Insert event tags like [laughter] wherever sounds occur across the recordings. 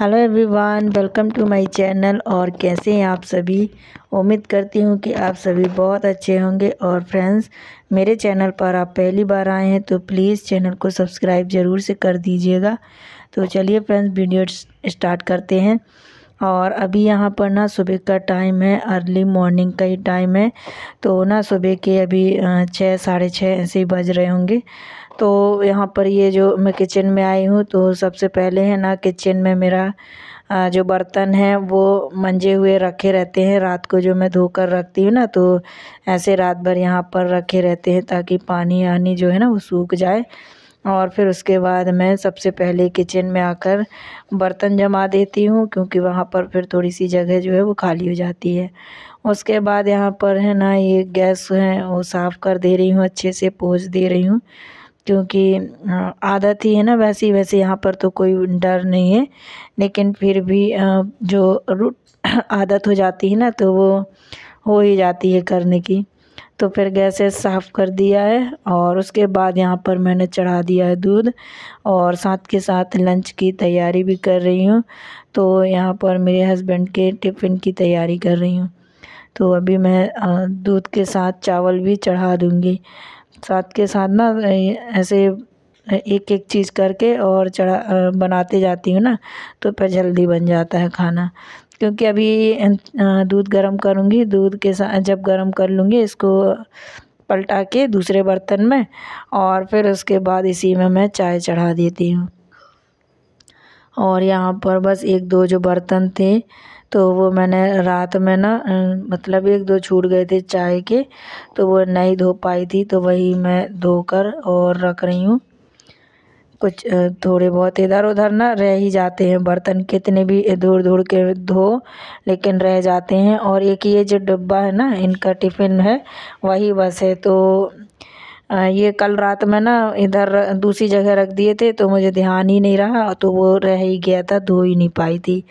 Hello everyone welcome to my channel और कैसे हैं आप सभी? उम्मीद करती हूँ कि आप सभी बहुत अच्छे होंगे और फ्रेंड्स मेरे चैनल पर आप पहली बार आए हैं तो प्लीज़ चैनल को सब्सक्राइब ज़रूर से कर दीजिएगा। तो चलिए फ्रेंड्स वीडियो स्टार्ट करते हैं। और अभी यहाँ पर ना सुबह का टाइम है अर्ली मॉर्निंग का ही टाइम है तो ना सुबह के अभी छः, साढ़े छः ऐसे ही बज रहे होंगे। तो यहाँ पर ये जो मैं किचन में आई हूँ तो सबसे पहले है ना किचन में मेरा जो बर्तन है, वो मंजे हुए रखे रहते हैं। रात को जो मैं धोकर रखती हूँ ना तो ऐसे रात भर यहाँ पर रखे रहते हैं ताकि पानी आनी जो है ना, वो सूख जाए। और फिर उसके बाद मैं सबसे पहले किचन में आकर बर्तन जमा देती हूँ, क्योंकि वहाँ पर फिर थोड़ी सी जगह जो है, वो खाली हो जाती है। उसके बाद यहाँ पर है ना, ये गैस है, वो साफ़ कर दे रही हूँ, अच्छे से पोंछ दे रही हूँ। क्योंकि आदत ही है ना वैसे वैसे यहाँ पर तो कोई डर नहीं है। लेकिन फिर भी जो [clears throat] आदत हो जाती है ना तो वो हो ही जाती है करने की। तो फिर गैस साफ़ कर दिया है और उसके बाद यहाँ पर मैंने चढ़ा दिया है दूध और साथ के साथ लंच की तैयारी भी कर रही हूँ। तो यहाँ पर मेरे हस्बैंड के टिफ़िन की तैयारी कर रही हूँ। तो अभी मैं दूध के साथ चावल भी चढ़ा दूँगी। साथ के साथ ना ऐसे एक एक चीज़ करके और चढ़ा बनाते जाती हूँ ना तो फिर जल्दी बन जाता है खाना। क्योंकि अभी दूध गर्म करूँगी, दूध के साथ जब गर्म कर लूँगी, इसको पलटा के दूसरे बर्तन में और फिर उसके बाद इसी में मैं चाय चढ़ा देती हूँ। और यहाँ पर बस एक दो जो बर्तन थे तो वो मैंने रात में ना मतलब एक दो छूट गए थे चाय के तो वो नहीं धो पाई थी तो वही मैं धोकर और रख रही हूँ। कुछ थोड़े बहुत इधर उधर ना रह ही जाते हैं बर्तन, कितने भी धुड़ धुड़ के धो, लेकिन रह जाते हैं। और एक ये जो डब्बा है ना, इनका टिफ़िन है, वही बस है तो ये कल रात में ना इधर दूसरी जगह रख दिए थे तो मुझे ध्यान ही नहीं रहा तो वो रह ही गया था, धो ही नहीं पाई थी।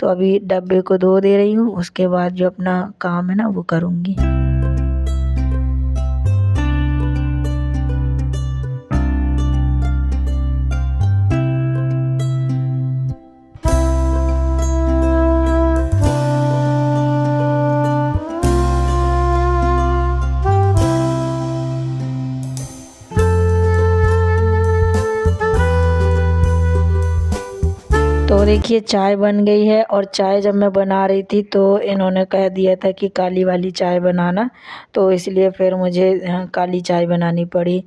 तो अभी डब्बे को धो दे रही हूँ, उसके बाद जो अपना काम है ना, वो करूँगी। देखिए चाय बन गई है और चाय जब मैं बना रही थी तो इन्होंने कह दिया था कि काली वाली चाय बनाना। तो इसलिए फिर मुझे काली चाय बनानी पड़ी।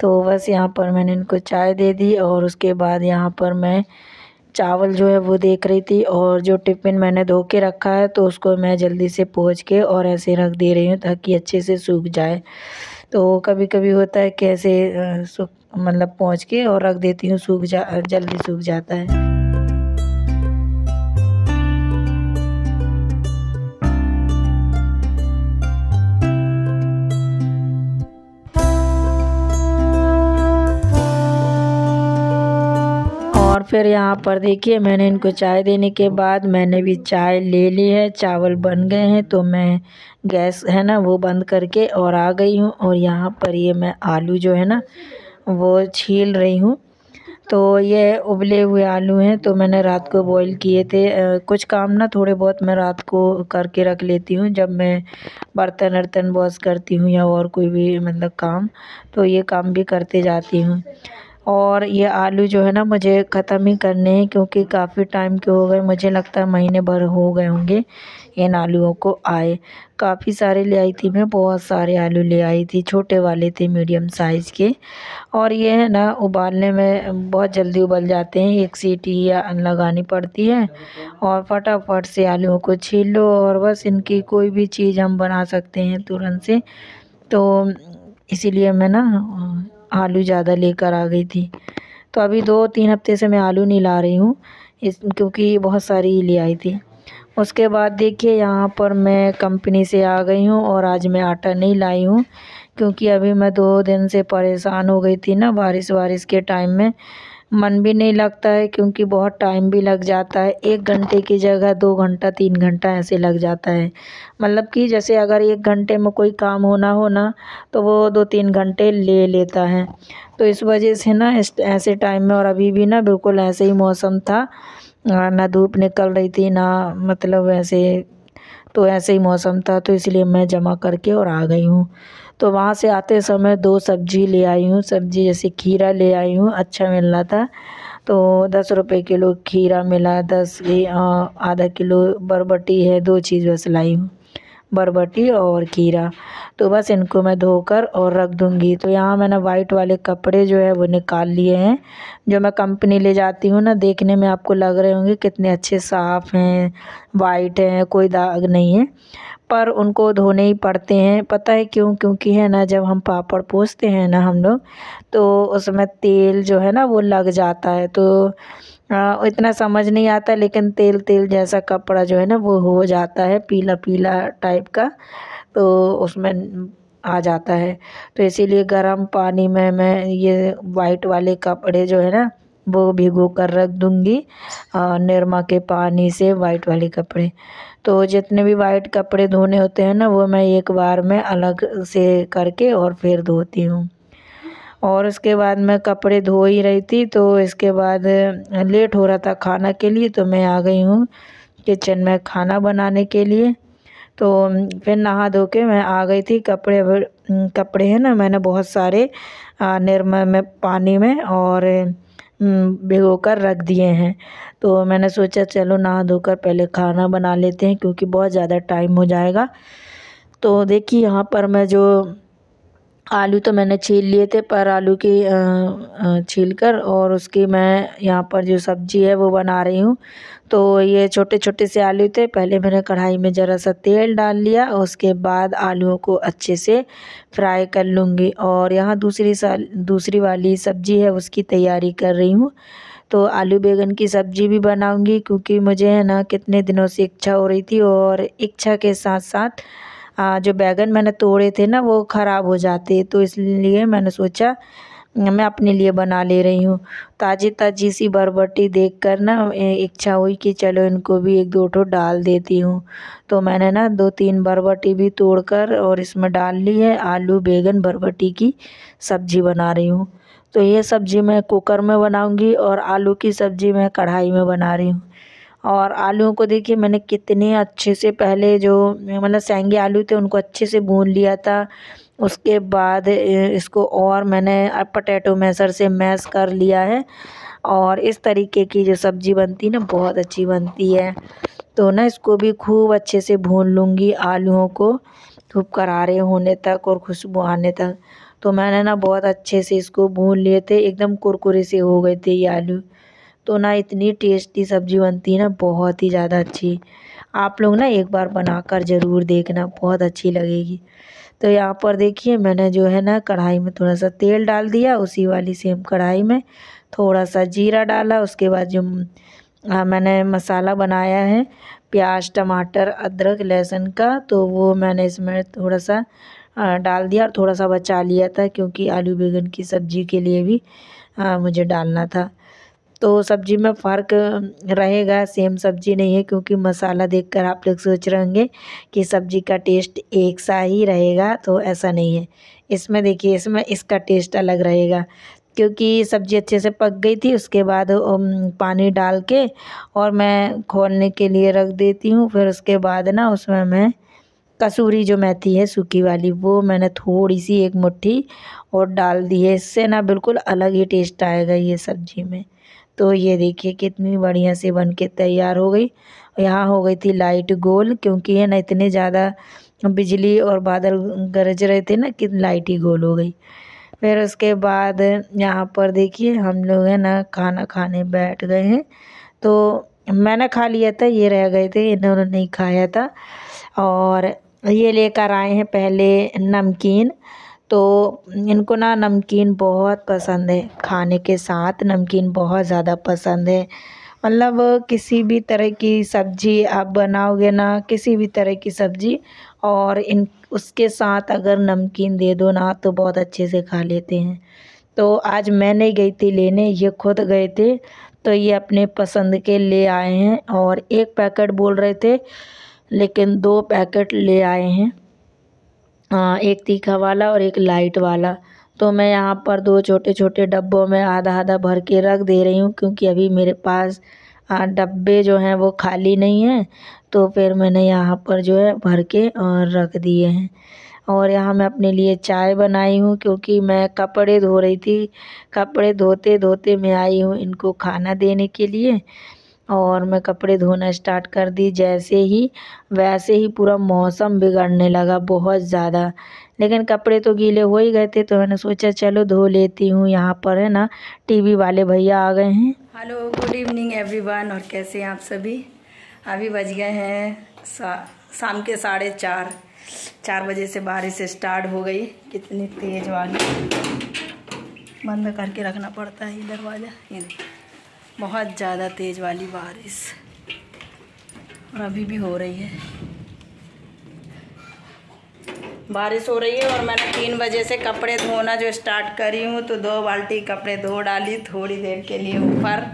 तो बस यहाँ पर मैंने इनको चाय दे दी और उसके बाद यहाँ पर मैं चावल जो है वो देख रही थी और जो टिफ़िन मैंने धो के रखा है तो उसको मैं जल्दी से पोंछ के और ऐसे रख दे रही हूँ ताकि अच्छे से सूख जाए। तो कभी कभी होता है कि ऐसे सूख मतलब पोंछ के और रख देती हूँ, सूख जा, जल्दी सूख जाता है। फिर यहाँ पर देखिए, मैंने इनको चाय देने के बाद मैंने भी चाय ले ली है। चावल बन गए हैं तो मैं गैस है ना, वो बंद करके और आ गई हूँ। और यहाँ पर ये मैं आलू जो है ना, वो छील रही हूँ। तो ये उबले हुए आलू हैं तो मैंने रात को बॉईल किए थे। कुछ काम ना, थोड़े बहुत मैं रात को करके रख लेती हूँ, जब मैं बर्तन वर्तन वॉश करती हूँ या और कोई भी मतलब काम तो ये काम भी करते जाती हूँ। और ये आलू जो है ना मुझे ख़त्म ही करने हैं, क्योंकि काफ़ी टाइम के हो गए, मुझे लगता है महीने भर हो गए होंगे इन आलूओं को आए। काफ़ी सारे ले आई थी मैं, बहुत सारे आलू ले आई थी, छोटे वाले थे मीडियम साइज़ के। और ये है ना, उबालने में बहुत जल्दी उबल जाते हैं, एक सीटी या लगानी पड़ती है। और फटाफट से आलूओं को छील लो और बस इनकी कोई भी चीज़ हम बना सकते हैं तुरंत से। तो इसीलिए मैं ना आलू ज़्यादा लेकर आ गई थी। तो अभी दो तीन हफ़्ते से मैं आलू नहीं ला रही हूँ, इस क्योंकि बहुत सारी ले आई थी। उसके बाद देखिए यहाँ पर मैं कंपनी से आ गई हूँ और आज मैं आटा नहीं लाई हूँ, क्योंकि अभी मैं दो दिन से परेशान हो गई थी ना बारिश वारिश के टाइम में। मन भी नहीं लगता है क्योंकि बहुत टाइम भी लग जाता है। एक घंटे की जगह दो घंटा, तीन घंटा ऐसे लग जाता है। मतलब कि जैसे अगर एक घंटे में कोई काम होना हो ना तो वो दो तीन घंटे ले लेता है। तो इस वजह से ना ऐसे टाइम में और अभी भी ना बिल्कुल ऐसे ही मौसम था। ना धूप निकल रही थी, ना मतलब वैसे तो ऐसे ही मौसम था। तो इसलिए मैं जमा करके और आ गई हूँ। तो वहाँ से आते समय दो सब्ज़ी ले आई हूँ। सब्ज़ी जैसे खीरा ले आई हूँ अच्छा मिल रहा था। तो दस रुपये किलो खीरा मिला, दस आधा किलो बरबटी है, दो चीज़ बस लाई हूँ। बरबटी और खीरा। तो बस इनको मैं धोकर और रख दूँगी। तो यहाँ मैंने वाइट वाले कपड़े जो है वो निकाल लिए हैं, जो मैं कंपनी ले जाती हूँ ना, देखने में आपको लग रहे होंगे कितने अच्छे साफ़ हैं वाइट हैं, कोई दाग नहीं है। पर उनको धोने ही पड़ते हैं। पता है क्यों? क्योंकि है ना, जब हम पापड़ पोसते हैं ना हम लोग तो उसमें तेल जो है ना वो लग जाता है। तो इतना समझ नहीं आता, लेकिन तेल तेल जैसा कपड़ा जो है ना, वो हो जाता है पीला पीला टाइप का तो उसमें आ जाता है। तो इसीलिए गर्म पानी में मैं ये वाइट वाले कपड़े जो है ना, वो भिगो कर रख दूँगी निरमा के पानी से वाइट वाले कपड़े। तो जितने भी वाइट कपड़े धोने होते हैं ना, वो मैं एक बार में अलग से करके और फिर धोती हूँ। और उसके बाद मैं कपड़े धो ही रही थी तो इसके बाद लेट हो रहा था खाना के लिए तो मैं आ गई हूँ किचन में खाना बनाने के लिए। तो फिर नहा धो के मैं आ गई थी कपड़े कपड़े हैं ना, मैंने बहुत सारे निरमा, में पानी में और भिगो कर रख दिए हैं। तो मैंने सोचा चलो नहा धोकर पहले खाना बना लेते हैं, क्योंकि बहुत ज़्यादा टाइम हो जाएगा। तो देखिए, यहाँ पर मैं जो आलू तो मैंने छील लिए थे, पर आलू की छील कर और उसकी मैं यहाँ पर जो सब्ज़ी है वो बना रही हूँ। तो ये छोटे छोटे से आलू थे, पहले मैंने कढ़ाई में ज़रा सा तेल डाल लिया और उसके बाद आलूओं को अच्छे से फ्राई कर लूँगी और यहाँ दूसरी साल, दूसरी वाली सब्ज़ी है उसकी तैयारी कर रही हूँ। तो आलू बैगन की सब्ज़ी भी बनाऊँगी, क्योंकि मुझे है ना कितने दिनों से इच्छा हो रही थी और इच्छा के साथ साथ जो बैगन मैंने तोड़े थे ना, वो ख़राब हो जाते तो इसलिए मैंने सोचा, मैं अपने लिए बना ले रही हूँ। ताज़ी ताज़ी सी बरबटी देख कर ना इच्छा हुई कि चलो इनको भी एक दो ठो डाल देती हूँ। तो मैंने ना दो तीन बरबटी भी तोड़ कर और इसमें डाल ली है, आलू, बैगन, बरबटी की सब्ज़ी बना रही हूँ। तो ये सब्ज़ी मैं कुकर में बनाऊँगी और आलू की सब्ज़ी मैं कढ़ाई में बना रही हूँ। और आलूओं को देखिए मैंने कितने अच्छे से पहले जो मतलब सेंगे आलू थे उनको अच्छे से भून लिया था। उसके बाद इसको और मैंने पटेटो मैसर से मैस कर लिया है। और इस तरीके की जो सब्ज़ी बनती है ना, बहुत अच्छी बनती है। तो ना इसको भी खूब अच्छे से भून लूँगी आलूओं को, खूब करारे होने तक और खुशबू आने तक। तो मैंने ना बहुत अच्छे से इसको भून लिए थे, एकदम कुरकुरे से हो गए थे ये आलू। तो ना इतनी टेस्टी सब्ज़ी बनती है ना बहुत ही ज़्यादा अच्छी। आप लोग ना एक बार बनाकर ज़रूर देखना बहुत अच्छी लगेगी। तो यहाँ पर देखिए मैंने जो है ना कढ़ाई में थोड़ा सा तेल डाल दिया उसी वाली सेम कढ़ाई में थोड़ा सा जीरा डाला उसके बाद जो आ, मैंने मसाला बनाया है प्याज टमाटर अदरक लहसुन का तो वो मैंने इसमें थोड़ा सा डाल दिया और थोड़ा सा बचा लिया था क्योंकि आलू बैंगन की सब्ज़ी के लिए भी आ, मुझे डालना था। तो सब्ज़ी में फ़र्क रहेगा, सेम सब्ज़ी नहीं है क्योंकि मसाला देखकर आप लोग सोच रहे होंगे कि सब्ज़ी का टेस्ट एक सा ही रहेगा तो ऐसा नहीं है। इसमें देखिए, इसमें इसका टेस्ट अलग रहेगा, क्योंकि सब्ज़ी अच्छे से पक गई थी, उसके बाद पानी डाल के और मैं खोलने के लिए रख देती हूँ, फिर उसके बाद ना उसमें मैं कसूरी जो मेथी है, सूखी वाली, वो मैंने थोड़ी सी एक मुट्ठी और डाल दी है। इससे ना बिल्कुल अलग ही टेस्ट आएगा ये सब्ज़ी में। तो ये देखिए कितनी बढ़िया से बन के तैयार हो गई। यहाँ हो गई थी लाइट गोल, क्योंकि है ना इतने ज़्यादा बिजली और बादल गरज रहे थे ना कि लाइट ही गोल हो गई। फिर उसके बाद यहाँ पर देखिए हम लोग है ना खाना खाने बैठ गए हैं। तो मैंने खा लिया था, ये रह गए थे, इन्होंने नहीं खाया था। और ये लेकर आए हैं पहले नमकीन। तो इनको ना नमकीन बहुत पसंद है खाने के साथ। नमकीन बहुत ज़्यादा पसंद है। मतलब किसी भी तरह की सब्ज़ी आप बनाओगे ना, किसी भी तरह की सब्ज़ी और इन, उसके साथ अगर नमकीन दे दो ना तो बहुत अच्छे से खा लेते हैं। तो आज मैं नहीं गई थी लेने, ये खुद गए थे तो ये अपने पसंद के ले आए हैं और एक पैकेट बोल रहे थे, लेकिन दो पैकेट ले आए हैं। एक तीखा वाला और एक लाइट वाला। तो मैं यहाँ पर दो छोटे छोटे डब्बों में आधा आधा भर के रख दे रही हूँ, क्योंकि अभी मेरे पास डब्बे जो हैं वो खाली नहीं हैं। तो फिर मैंने यहाँ पर जो है भर के और रख दिए हैं। और यहाँ मैं अपने लिए चाय बनाई हूँ, क्योंकि मैं कपड़े धो रही थी। कपड़े धोते धोते मैं आई हूँ इनको खाना देने के लिए। और मैं कपड़े धोना स्टार्ट कर दी। जैसे ही, वैसे ही पूरा मौसम बिगड़ने लगा बहुत ज़्यादा। लेकिन कपड़े तो गीले हो ही गए थे तो मैंने सोचा चलो धो लेती हूँ। यहाँ पर है ना, टीवी वाले भैया आ गए हैं। हेलो, गुड इवनिंग एवरीवन, और कैसे हैं आप सभी? अभी बज गए हैं शाम के साढ़े चार चार बजे से बारिश स्टार्ट हो गई। कितनी तेज़ वाली। बंद करके रखना पड़ता है दरवाज़ा। बहुत ज़्यादा तेज़ वाली बारिश और अभी भी हो रही है। बारिश हो रही है और मैंने तीन बजे से कपड़े धोना जो स्टार्ट करी हूँ तो दो बाल्टी कपड़े धो डाली, थोड़ी देर के लिए ऊपर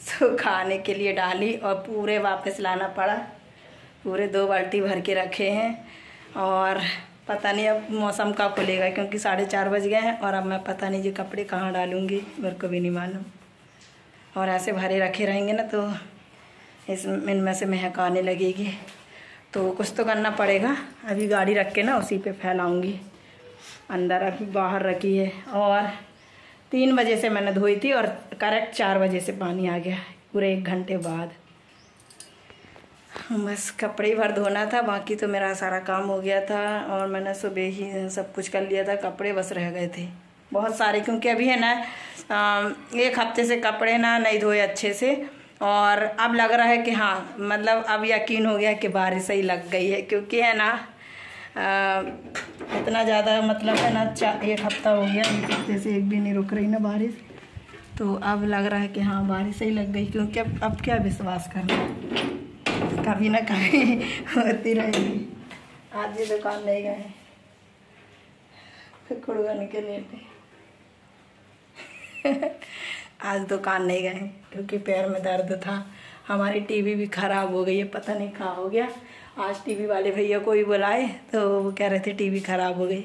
सुखाने के लिए डाली और पूरे वापस लाना पड़ा। पूरे दो बाल्टी भर के रखे हैं और पता नहीं अब मौसम कब खुलेगा, क्योंकि साढ़े चार बज गए हैं और अब मैं पता नहीं जो कपड़े कहाँ डालूँगी, मेरे को भी नहीं मालूम। और ऐसे भरे रखे रहेंगे ना तो इस इनमें से महक आने लगेगी। तो कुछ तो करना पड़ेगा। अभी गाड़ी रख के ना उसी पे फैलाऊँगी। अंदर अभी बाहर रखी है। और तीन बजे से मैंने धोई थी और करेक्ट चार बजे से पानी आ गया पूरे एक घंटे बाद। बस कपड़े भर धोना था, बाकी तो मेरा सारा काम हो गया था और मैंने सुबह ही सब कुछ कर लिया था। कपड़े बस रह गए थे। बहुत सारे, क्योंकि अभी है ना एक हफ़्ते से कपड़े ना नहीं धोए अच्छे से। और अब लग रहा है कि हाँ मतलब अब यकीन हो गया कि बारिश ही लग गई है क्योंकि है ना आ, इतना ज़्यादा मतलब है ना एक हफ़्ता हो गया एक हफ़्ते से एक भी नहीं रुक रही ना बारिश। तो अब लग रहा है कि हाँ बारिश ही लग गई क्योंकि अब अब क्या विश्वास करना। कभी ना कभी [laughs] होती रहेगी। आज भी दुकान नहीं गए कुड़गन के लिए [laughs] आज दुकान नहीं गए, क्योंकि पैर में दर्द था। हमारी टीवी भी ख़राब हो गई है, पता नहीं कहाँ हो गया। आज टीवी वाले भैया को भी बुलाए तो वो कह रहे थे टीवी ख़राब हो गई।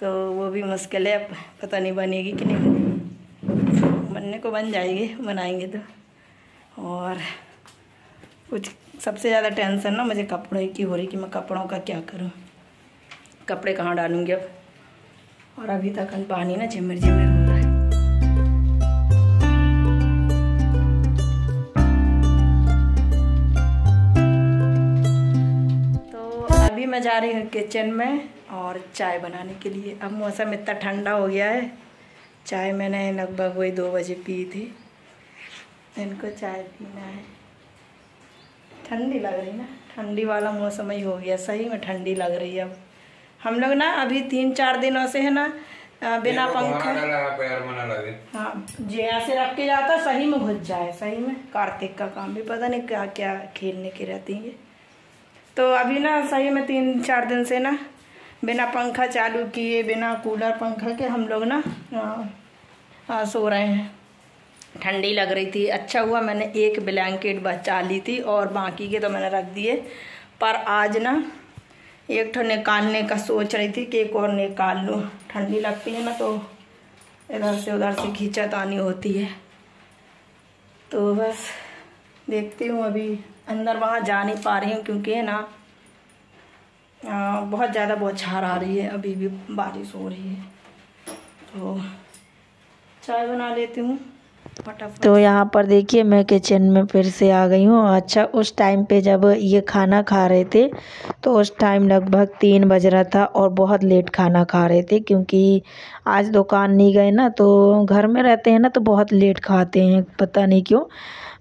तो वो भी मुश्किल है, पता नहीं बनेगी कि नहीं। बनेगी बनने को बन जाएगी, बनाएँगे तो। और कुछ सबसे ज़्यादा टेंशन ना मुझे कपड़े की हो रही कि मैं कपड़ों का क्या करूँ। कपड़े कहाँ डालूँगी अब? और अभी तक पानी ना झिमर झिमर है मैं जा रही हूँ किचन में और चाय बनाने के लिए। अब मौसम इतना ठंडा हो गया है। चाय मैंने लगभग वही दो बजे पी थी। इनको चाय पीना है। ठंडी लग रही ना? ठंडी वाला मौसम ही हो गया। सही में ठंडी लग रही है अब। हम लोग ना अभी तीन चार दिनों से है ना बिना पंखा हाँ जी ऐसे रख के जाता सही में घुस जाए सही में। कार्तिक का काम भी पता नहीं क्या क्या खेलने की रहती है। तो अभी ना सही में तीन चार दिन से ना बिना पंखा चालू किए बिना कूलर पंखा के हम लोग ना आ, आ, सो रहे हैं। ठंडी लग रही थी अच्छा हुआ मैंने एक ब्लैंकेट बचा ली थी और बाकी के तो मैंने रख दिए। पर आज ना एक ठो निकालने का सोच रही थी कि एक और निकाल लूँ। ठंडी लगती है ना तो इधर से उधर से खींचत आनी होती है। तो बस देखती हूँ अभी। अंदर वहाँ जा नहीं पा रही हूँ क्योंकि ना बहुत ज़्यादा बौछार आ रही है, अभी भी बारिश हो रही है। तो चाय बना लेती हूँ तो यहाँ पर देखिए, मैं किचन में फिर से आ गई हूँ। अच्छा उस टाइम पे जब ये खाना खा रहे थे तो उस टाइम लगभग तीन बज रहा था और बहुत लेट खाना खा रहे थे क्योंकि आज दुकान नहीं गए ना तो घर में रहते हैं ना तो बहुत लेट खाते हैं, पता नहीं क्यों।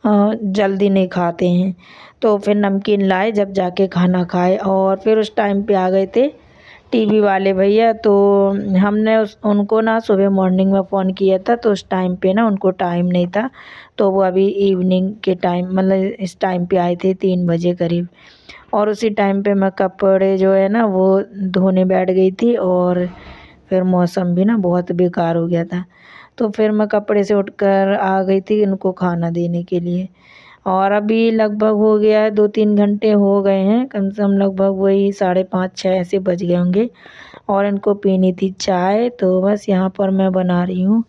जल्दी नहीं खाते हैं। तो फिर नमकीन लाए, जब जाके खाना खाए और फिर उस टाइम पे आ गए थे टीवी वाले भैया। तो हमने उस, उनको ना सुबह मॉर्निंग में फ़ोन किया था तो उस टाइम पे ना उनको टाइम नहीं था। तो वो अभी इवनिंग के टाइम मतलब इस टाइम पे आए थे तीन बजे करीब। और उसी टाइम पे मैं कपड़े जो है ना, वो धोने बैठ गई थी और फिर मौसम भी ना बहुत बेकार हो गया था। तो फिर मैं कपड़े से उठकर आ गई थी इनको खाना देने के लिए। और अभी लगभग हो गया है दो तीन घंटे हो गए हैं। कम से कम लगभग वही साढ़े पाँच छः ऐसे बज गए होंगे। और इनको पीनी थी चाय तो बस यहाँ पर मैं बना रही हूँ।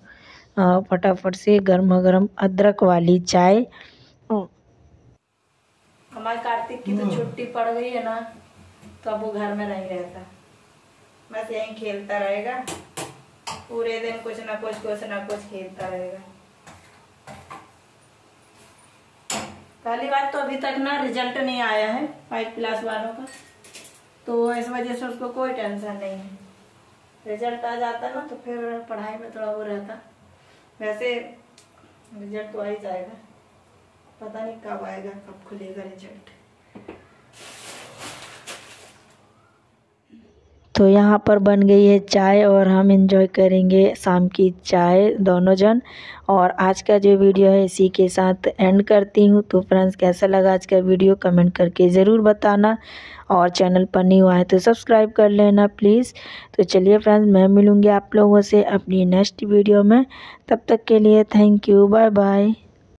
फटाफट से गर्मा गर्म अदरक वाली चाय। हमारे कार्तिक की तो छुट्टी पड़ गई है ना तो अब वो घर में नहीं रहता। बस यहीं खेलता रहेगा। पूरे दिन कुछ ना कुछ कुछ ना कुछ खेलता रहेगा। पहली बात तो अभी तक ना रिज़ल्ट नहीं आया है फाइव क्लास वालों का। तो इस वजह से उसको कोई टेंशन नहीं है। रिज़ल्ट आ जाता ना तो फिर पढ़ाई में थोड़ा वो रहता। वैसे रिज़ल्ट तो आ ही जाएगा। पता नहीं कब आएगा, कब खुलेगा रिज़ल्ट तो यहाँ पर बन गई है चाय और हम इंजॉय करेंगे शाम की चाय दोनों जन। और आज का जो वीडियो है इसी के साथ एंड करती हूँ। तो फ्रेंड्स कैसा लगा आज का वीडियो कमेंट करके ज़रूर बताना। और चैनल पर नहीं हुआ है तो सब्सक्राइब कर लेना प्लीज़ तो चलिए फ्रेंड्स मैं मिलूँगी आप लोगों से अपनी नेक्स्ट वीडियो में। तब तक के लिए थैंक यू बाय बाय